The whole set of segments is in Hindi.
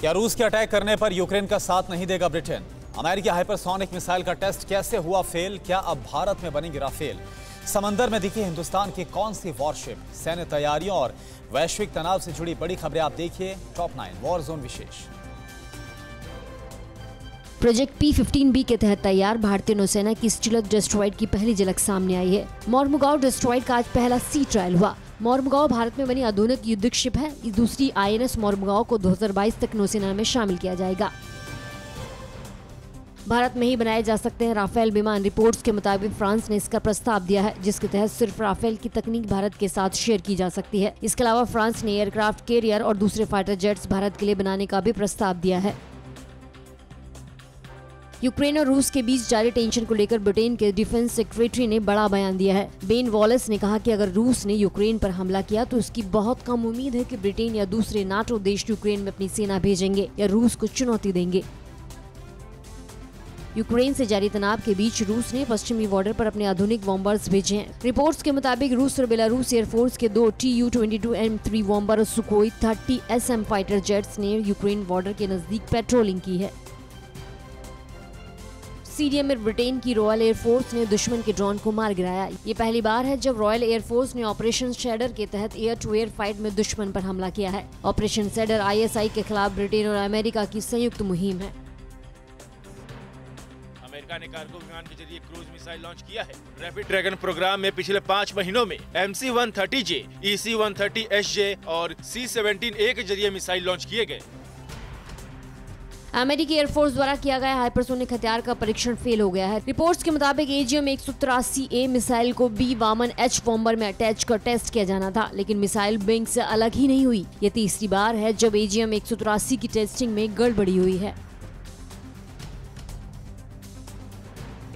क्या रूस के अटैक करने पर यूक्रेन का साथ नहीं देगा ब्रिटेन? अमेरिकी हाइपरसोनिक मिसाइल का टेस्ट कैसे हुआ फेल? क्या अब भारत में बनेगी राफेल? समंदर में दिखी हिंदुस्तान की कौन सी वॉरशिप? सैन्य तैयारियों और वैश्विक तनाव से जुड़ी बड़ी खबरें आप देखिए टॉप नाइन, वॉर जोन विशेष। प्रोजेक्ट पी फिफ्टीन बी के तहत तैयार भारतीय नौसेना की स्टिलत डिस्ट्रॉइड की पहली झलक सामने आई है। मोरमुगांव डिस्ट्रॉइड का आज पहला सी ट्रायल हुआ। मोरमुगांव भारत में बनी आधुनिक युद्ध शिप है। इस दूसरी आईएनएस मोरमुगांव को 2022 तक नौसेना में शामिल किया जाएगा। भारत में ही बनाए जा सकते हैं राफेल विमान। रिपोर्ट्स के मुताबिक फ्रांस ने इसका प्रस्ताव दिया है, जिसके तहत सिर्फ़ राफेल की तकनीक भारत के साथ शेयर की जा सकती है। इसके अलावा फ्रांस ने एयरक्राफ्ट, कैरियर और दूसरे फाइटर जेट्स भारत के लिए बनाने का भी प्रस्ताव दिया है। यूक्रेन और रूस के बीच जारी टेंशन को लेकर ब्रिटेन के डिफेंस सेक्रेटरी ने बड़ा बयान दिया है। बेन वॉलेस ने कहा कि अगर रूस ने यूक्रेन पर हमला किया तो इसकी बहुत कम उम्मीद है कि ब्रिटेन या दूसरे नाटो देश यूक्रेन में अपनी सेना भेजेंगे या रूस को चुनौती देंगे। यूक्रेन से जारी तनाव के बीच रूस ने पश्चिमी बॉर्डर पर अपने आधुनिक बॉम्बर्स भेजे हैं। रिपोर्ट्स के मुताबिक रूस और बेलारूस एयरफोर्स के दो T U twenty two M three bomber और Sukhoi thirty S M fighter jets ने यूक्रेन बॉर्डर के नज़दीक पेट्रोलिंग की है। सीरिया में ब्रिटेन की रॉयल एयरफोर्स ने दुश्मन के ड्रोन को मार गिराया। ये पहली बार है जब रॉयल एयरफोर्स ने ऑपरेशन शेडर के तहत एयर टू एयर फाइट में दुश्मन पर हमला किया है। ऑपरेशन शेडर आईएसआई के खिलाफ ब्रिटेन और अमेरिका की संयुक्त मुहिम है। अमेरिका ने कार्गो विमान के ज़रिए क्रूज मिसाइल लॉन्च किया है। रैपिड ड्रैगन प्रोग्राम में पिछले पाँच महीनों में M C one thirty J E C one thirty S J और सी सेवेंटीन ए के ज़रिए मिसाइल लॉन्च किए गए। अमेरिकी एयरफोर्स द्वारा किया गया हाइपरसोनिक हथियार का परीक्षण फेल हो गया है। रिपोर्ट्स के मुताबिक एजीएम एक ए मिसाइल को बी वामन एच बॉम्बर में अटैच कर टेस्ट किया जाना था, लेकिन मिसाइल बिंग से अलग ही नहीं हुई। ये तीसरी बार है जब एजीएम एक सौ तिरासी की टेस्टिंग में गड़बड़ी हुई है।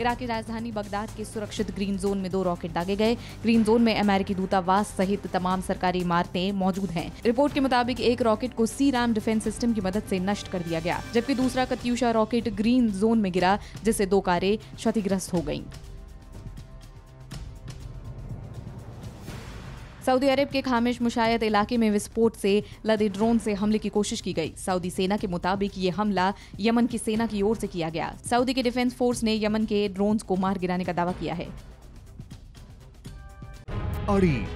इराक की राजधानी बगदाद के सुरक्षित ग्रीन जोन में दो रॉकेट दागे गए ग्रीन जोन में अमेरिकी दूतावास सहित तमाम सरकारी इमारतें मौजूद हैं रिपोर्ट के मुताबिक एक रॉकेट को सी रैम डिफेंस सिस्टम की मदद से नष्ट कर दिया गया, जबकि दूसरा कत्यूशा रॉकेट ग्रीन जोन में गिरा, जिससे दो कारें क्षतिग्रस्त हो गईं। सऊदी अरब के खामिश मुशायद इलाके में विस्फोट से लदे ड्रोन से हमले की कोशिश की गई। सऊदी सेना के मुताबिक ये हमला यमन की सेना की ओर से किया गया। सऊदी के डिफेंस फोर्स ने यमन के ड्रोन को मार गिराने का दावा किया है। अड़ी,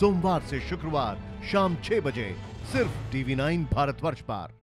सोमवार से शुक्रवार शाम छह बजे, सिर्फ़ टीवी नाइन भारतवर्ष पर।